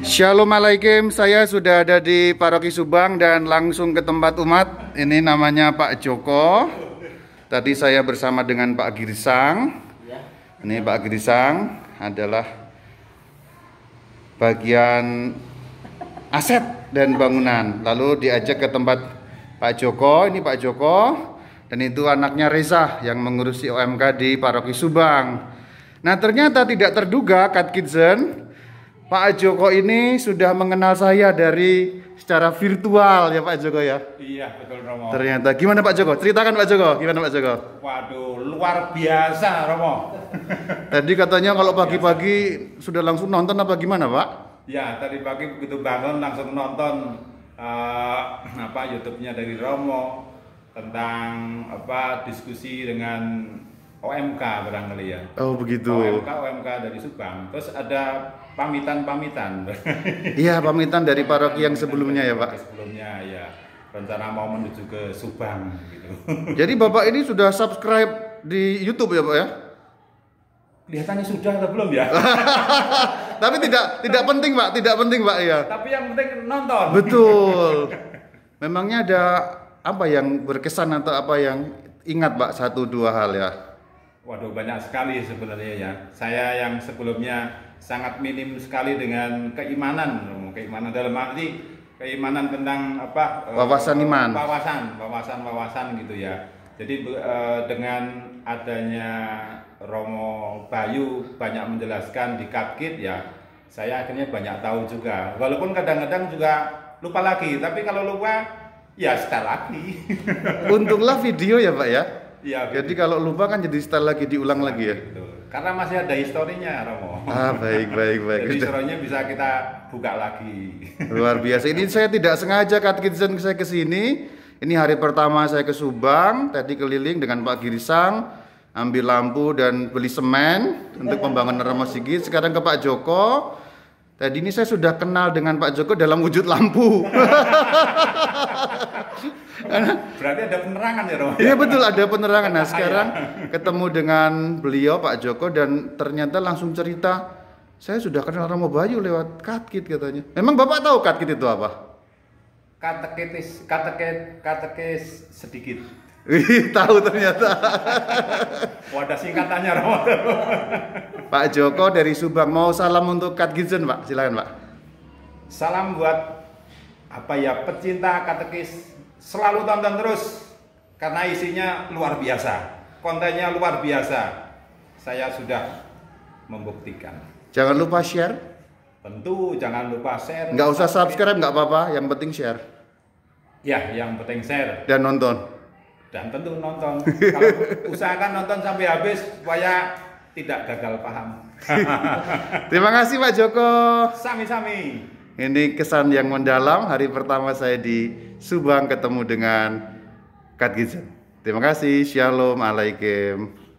Shalom alaikum, saya sudah ada di Paroki Subang dan langsung ke tempat umat. Ini namanya Pak Joko. Tadi saya bersama dengan Pak Girsang. Ini Pak Girsang adalah bagian aset dan bangunan. Lalu diajak ke tempat Pak Joko. Ini Pak Joko dan itu anaknya Reza yang mengurusi OMK di Paroki Subang. Nah ternyata tidak terduga Kat Kitchen Pak Joko ini sudah mengenal saya dari secara virtual ya Pak Joko ya. Iya betul Romo. Ternyata gimana Pak Joko? Ceritakan Pak Joko, gimana Pak Joko? Waduh luar biasa Romo. Tadi katanya kalau pagi-pagi sudah langsung nonton apa gimana Pak? Ya tadi pagi begitu bangun langsung nonton uh, apa YouTube-nya dari Romo tentang apa diskusi dengan OMK barangkali ya. Oh begitu. OMK OMK dari Subang. Terus ada pamitan-pamitan. Iya pamitan dari paroki yang sebelumnya ya Pak. Sebelumnya ya rencana mau menuju ke Subang gitu. Jadi Bapak ini sudah subscribe di YouTube ya Pak ya? Kelihatannya sudah atau belum ya? Tapi tidak tidak penting Pak, tidak penting Pak ya. Tapi yang penting nonton. Betul. Memangnya ada apa yang berkesan atau apa yang ingat Pak satu dua hal ya? Waduh banyak sekali sebenarnya ya. Saya yang sebelumnya sangat minim sekali dengan keimanan, keimanan dalam arti keimanan tentang apa? Eh, wawasan iman. Wawasan, wawasan, wawasan gitu ya. Jadi eh, dengan adanya Romo Bayu banyak menjelaskan di Katkit ya, saya akhirnya banyak tahu juga. Walaupun kadang-kadang juga lupa lagi, tapi kalau lupa ya setel lagi. Untunglah video ya Pak ya. Iya. Jadi kalau lupa kan jadi style lagi diulang lagi ya. Betul. Karena masih ada historinya Romo. Ah baik baik baik. Jadi historinya bisa kita buka lagi. Luar biasa. Ini saya tidak sengaja Katkizan saya ke sini. Ini hari pertama saya ke Subang. Tadi keliling dengan Pak Girisang, ambil lampu dan beli semen untuk pembangunan Romo Sigit. Sekarang ke Pak Joko. Tadi ini saya sudah kenal dengan Pak Joko dalam wujud lampu. Berarti ada penerangan ya, Romo? Iya betul ada penerangan. Nah sekarang ketemu dengan beliau Pak Joko dan ternyata langsung cerita, saya sudah kenal Romo Bayu lewat katkit katanya. Memang Bapak tahu katkit itu apa? Kateketis, kateket, katekes sedikit. Wih, tahu ternyata. Wadah singkatannya Romo. Pak Joko dari Subang mau salam untuk Kat Gizen, Pak. Silakan, Pak. Salam buat apa ya pecinta katekis selalu tonton terus karena isinya luar biasa. Kontennya luar biasa. Saya sudah membuktikan. Jangan lupa share. Tentu jangan lupa share. Nggak usah subscribe, nggak apa-apa. Yang penting share. Ya, yang penting share dan nonton. Dan tentu nonton. Kalau usahakan nonton sampai habis supaya tidak gagal paham. Terima kasih Pak Joko. Sami-sami. Ini kesan yang mendalam hari pertama saya di Subang ketemu dengan Kat Gizen. Terima kasih. Shalom alaikum.